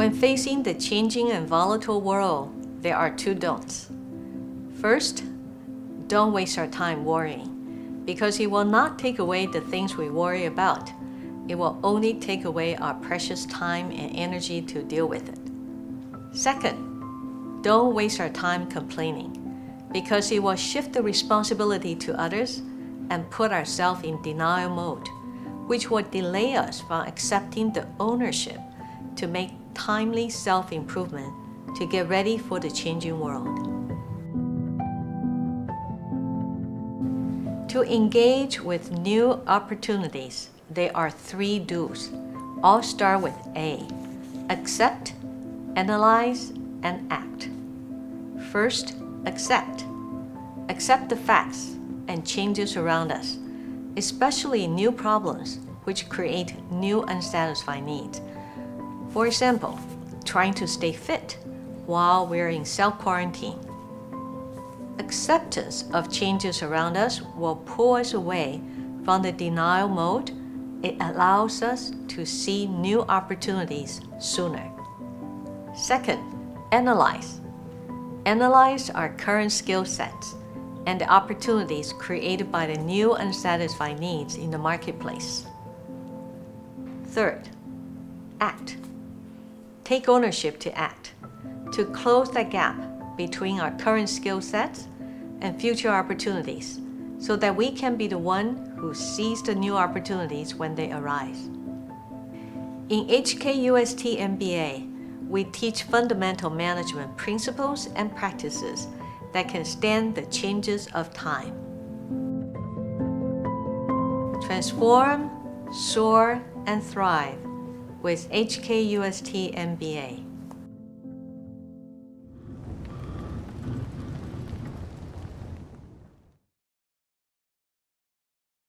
When facing the changing and volatile world, there are two don'ts. First, don't waste our time worrying, because it will not take away the things we worry about. It will only take away our precious time and energy to deal with it. Second, don't waste our time complaining, because it will shift the responsibility to others and put ourselves in denial mode, which will delay us from accepting the ownership to make timely self improvement to get ready for the changing world. To engage with new opportunities, there are three do's. All start with A accept, analyze, and act. First, accept. Accept the facts and changes around us, especially new problems which create new unsatisfied needs. For example, trying to stay fit while we're in self quarantine. Acceptance of changes around us will pull us away from the denial mode. It allows us to see new opportunities sooner. Second, analyze. Analyze our current skill sets and the opportunities created by the new unsatisfied needs in the marketplace. Third, act. Take ownership to act, to close that gap between our current skill sets and future opportunities so that we can be the one who sees the new opportunities when they arise. In HKUST MBA, we teach fundamental management principles and practices that can stand the changes of time. Transform, soar, and thrive with HKUST MBA.